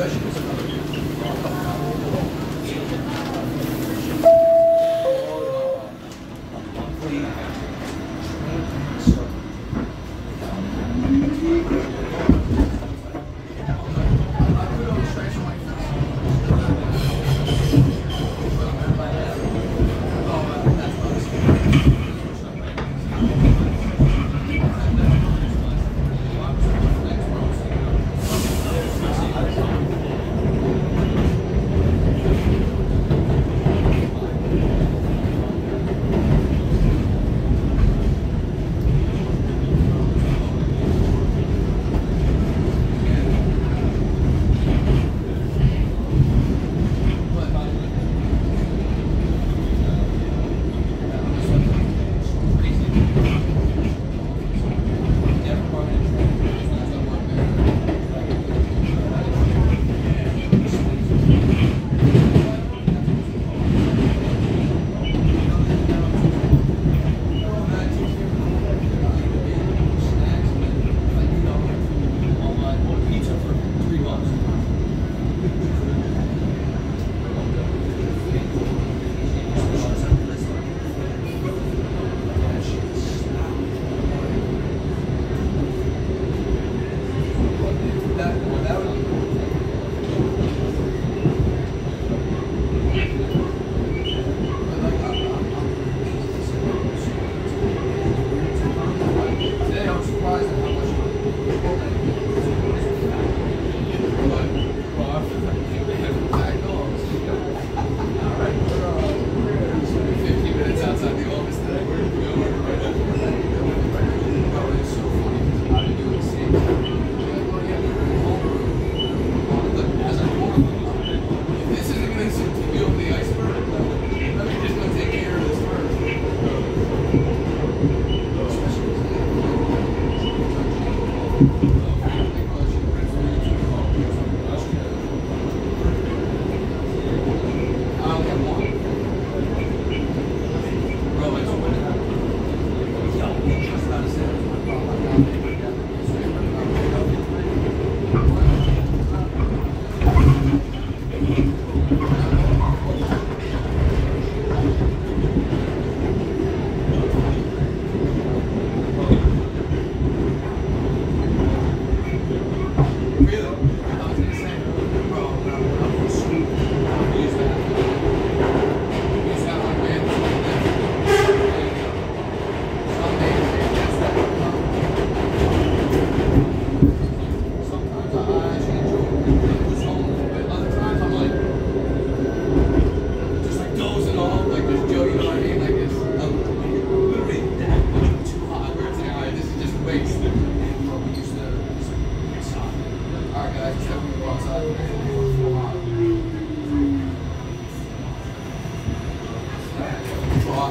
最初の時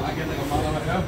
I get like a mile and a half.